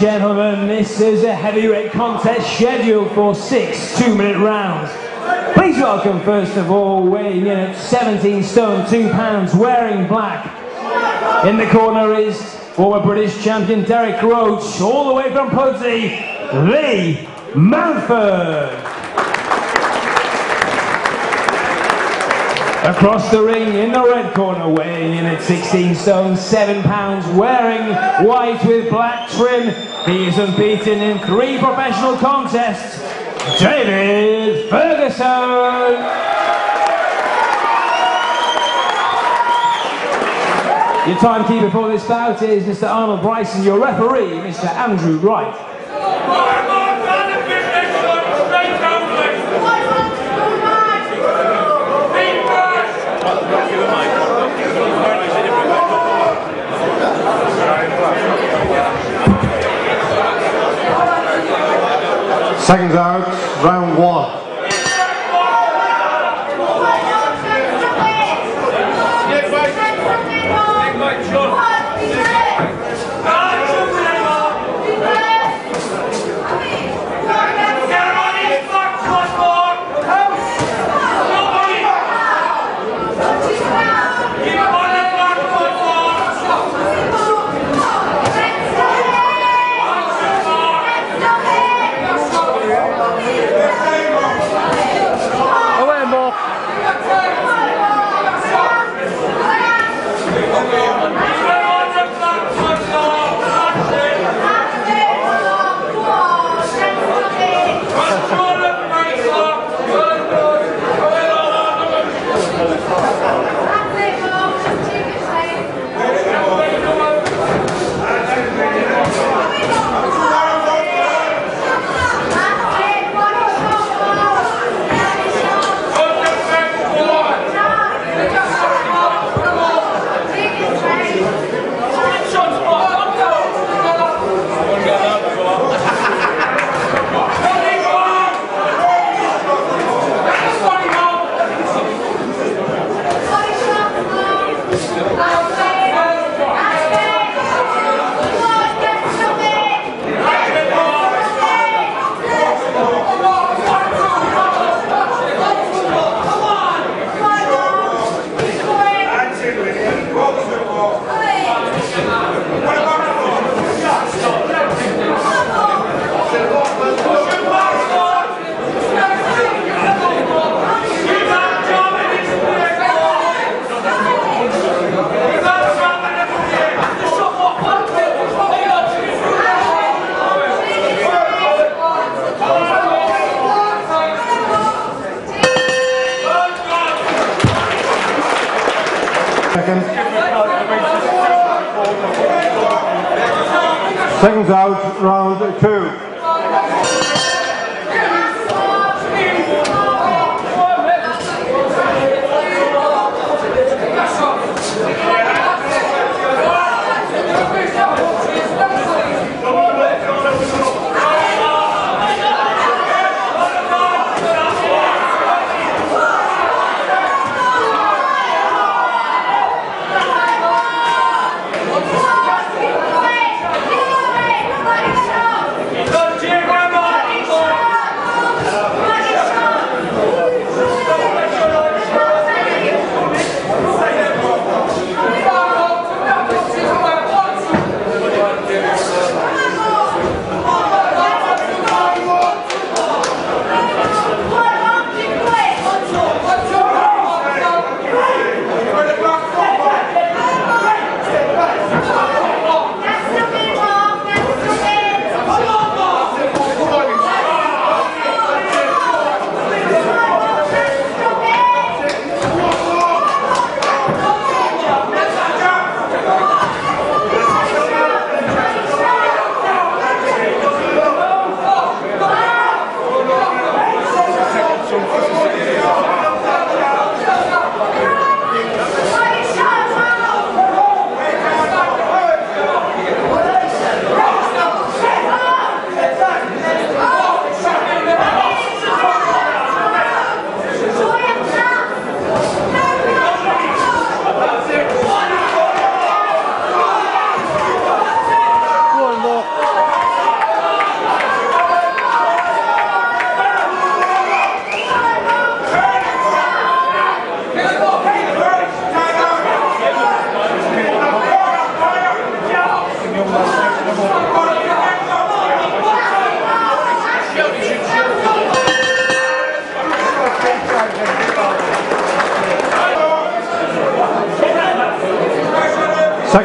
gentlemen, this is a heavyweight contest scheduled for six two-minute rounds. Please welcome, first of all, weighing in at 17 stone 2 pounds, wearing black. In the corner is former British champion Derek Roche, all the way from Pudsey, Lee Mountford. Across the ring in the red corner, weighing in at 16 stone, 7 pounds, wearing white with black trim. He is unbeaten in three professional contests. David Ferguson. Your timekeeper for this bout is Mr. Arnold Bryson, your referee, Mr. Andrew Wright. Seconds out, Seconds out,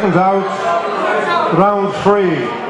Seconds out, round three.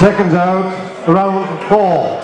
Seconds out, round four.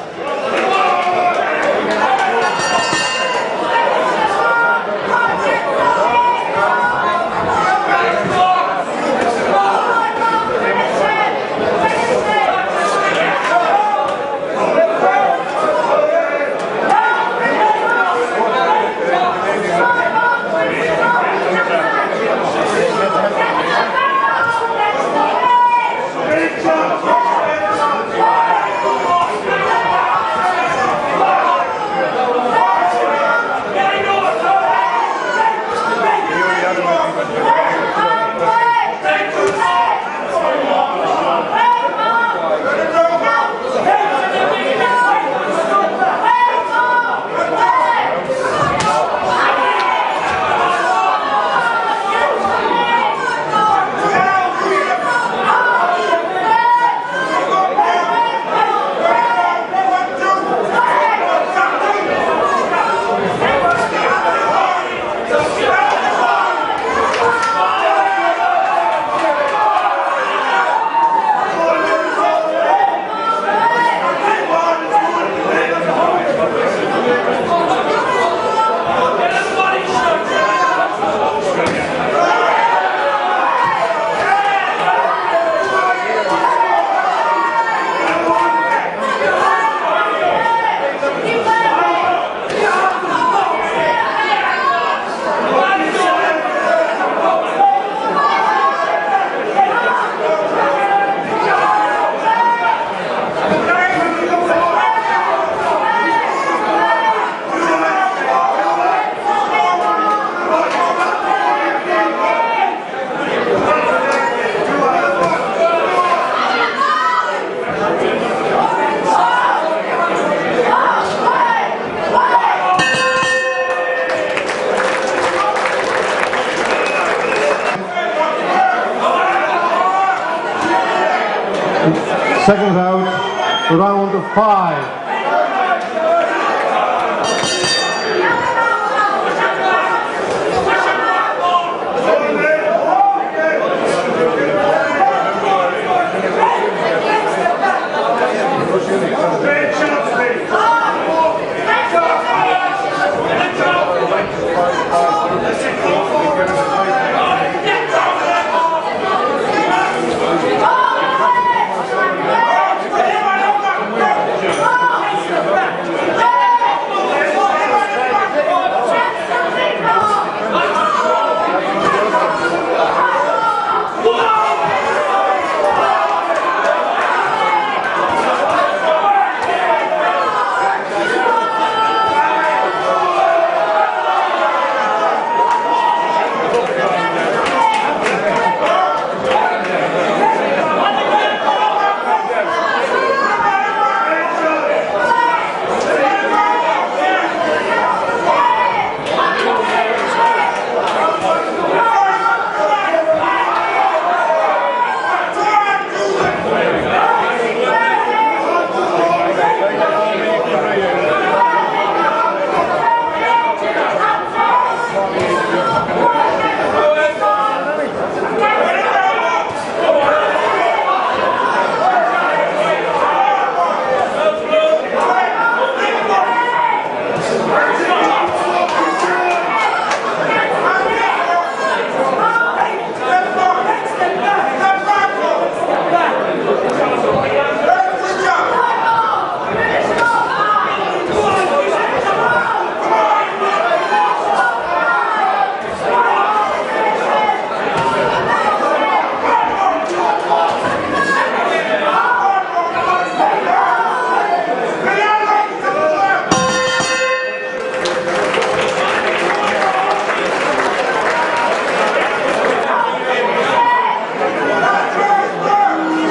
Seconds out, round of five.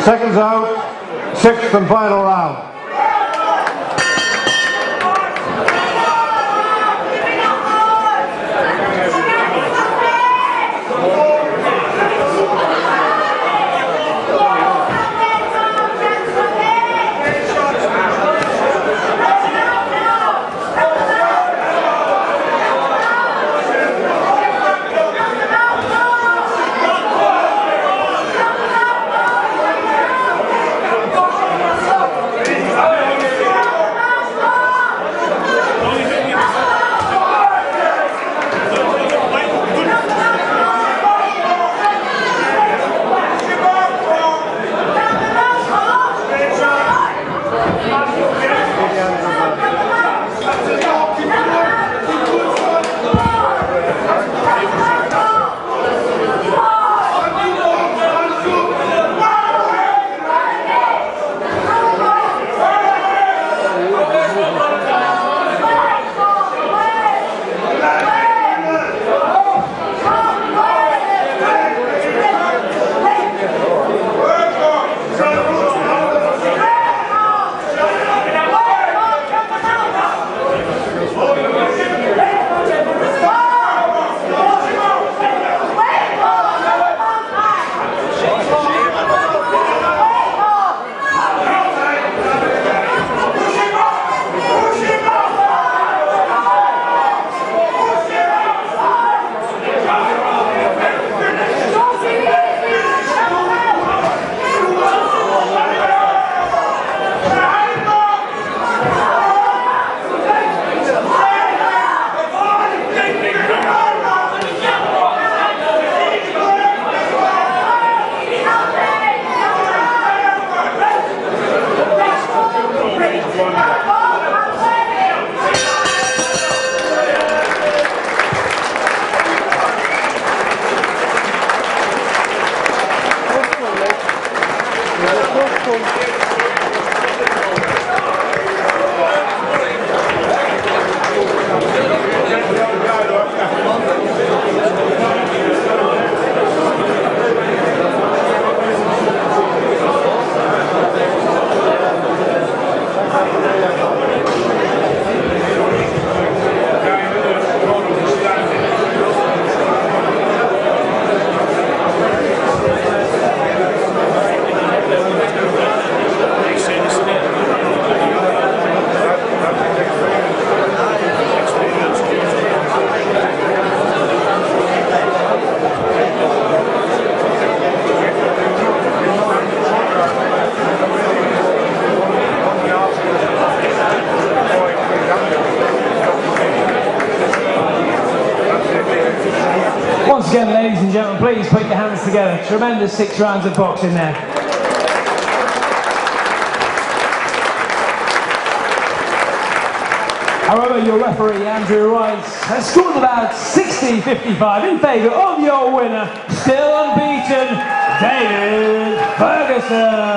Seconds out, sixth and final round. Together. Tremendous six rounds of boxing there. However, your referee, Andrew Rice, has scored about 60-55 in favour of your winner, still unbeaten, David Ferguson.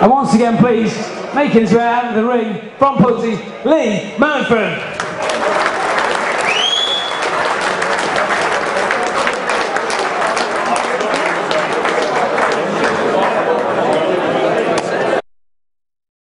And once again, please, making his way out of the ring from Pudsey, Lee Mountford.